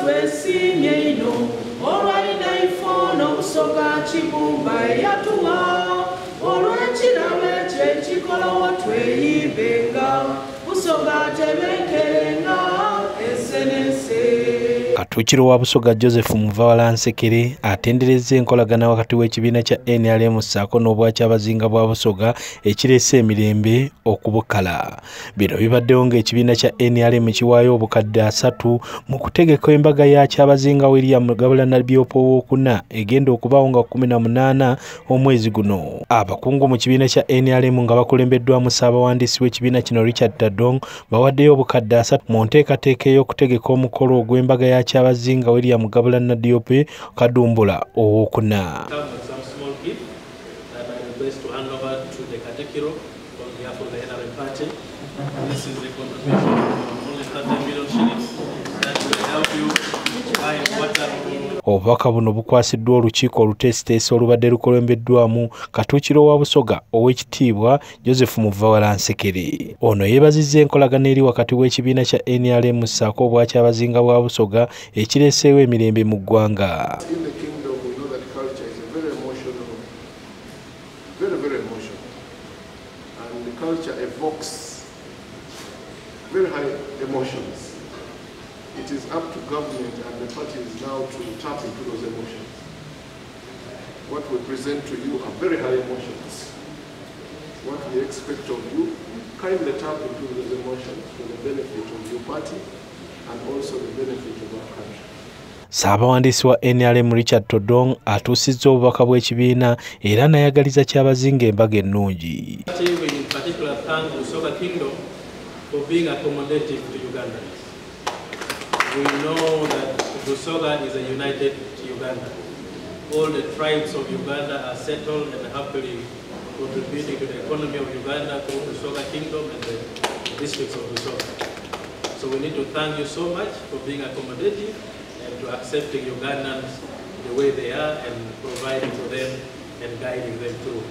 twesiimye ino. Olwalina ifoona obusoga kibumba eyatuwa. Olw'ekirabo ekyo ekikolowo tweyimbenga busoga tebenkerenga esenese katuukiro wa busoga joseph muvawalansekere atendereza enkolagana wakati w'ekibiina kya nrm ssaako n'obwakyabazinga bwa busoga ekireese emirembe okubukala. Bino bibaddewo ng'ekibiina kya nrm kiwaayo obukadde asatu mu kutegeka embaga ya kyabazinga william gabulana byopo owokuna egenda okubaawo nga 18 omwezi guno. Abakungu mu kibiina kya nrm nga bakulembeddwamu ssaabawandiisi w'ekibiina kino richard tadong bawaddeyo obukadde asatu mu nteekateeka ey'okutegeka omukolo ogw'embaga ya kyabazinga william gabula nadiope kadumbula owokuna the the. This is a contribution of only 30 obubaka buno bukwasiddwa olukiiko oluteesiteesi olubadde lukulembeddwamu katuukiro wa busoga ow'ekitiibwa joseph muvawalansekere. Ono yeebazizza enkolagana eri wakati w'ekibiina kya nrm ssaako obwakyabazinga bwa busoga ekireeseewo emirembe mu ggwanga. Culture evokes very high emotions. It is up to government and the parties now to tap into those emotions. What we present to you are very high emotions. What we expect of you, kindly tap into those emotions for the benefit of your party and also the benefit of our country. ssaabawandiisi wa nrm richard todong atuusizza obubaka bw'ekibiina era n'ayagaliza kyabazinga embaga ennungi We in particular thank Usoga Kingdom for being accommodative to Ugandans. We know that Busoga is a united Uganda. All the tribes of Uganda are settled and happily contributing to the economy of Uganda through Busoga Kingdom and the districts of Busoga. So we need to thank you so much for being accommodative and to accepting Ugandans the way they are and providing for them and guiding them through.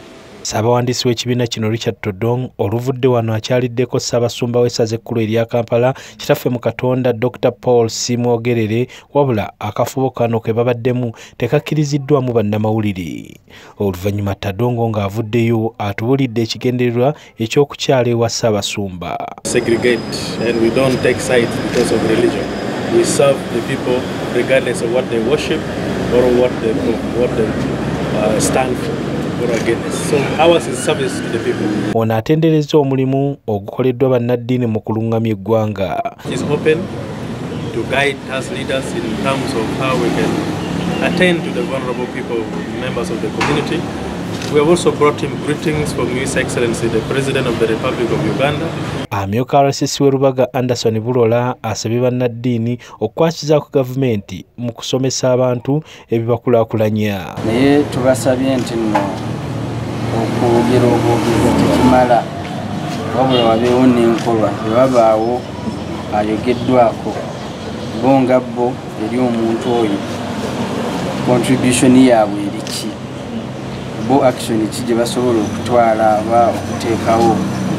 Ssaabawandiisi w'ekibiina kino richard todong oluvudde wano akyaliddeko ssaabasumba w'essaza ekkulu erya kampala kitaffe mu katonda dr paul simwogerere wabula akafubo kano ke babaddemu tekakkiriziddwamu bannamawulire. Oluvannyuma tadongo ng'avuddeyo atubulidde ekigendererwa eky'okukyala ewa ssaabasumba. Regardless of what they worship or what they, what they uh, stand for or against. So ours is service to the people. ono atenderezza omulimu ogukoleddwa bannaddiini mu kuluŋŋamya eggwanga He's open to guide us leaders in terms of how we can attend to the vulnerable people, members of the community. We have also brought him greetings from His Excellency the President of the Republic of Uganda. amyuka rcc w'e lubaga anderson bulola asabye bannaddiini okukwasizaako gavumenti mu kusomesa abantu ebibakulaakulanya. Naye tubasabye nti nno okwogera obwogezi tekimala wabula wabeewo n'enkolwa tewabaawo ayogeddwako. Bo nga bo eri omuntu oyo contribution yaabwe eriki bo action ki gye basobola okutwala aba okuteekawo